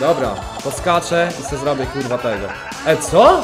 Dobra, poskaczę i sobie zrobię kurwa tego. E, co?